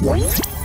What?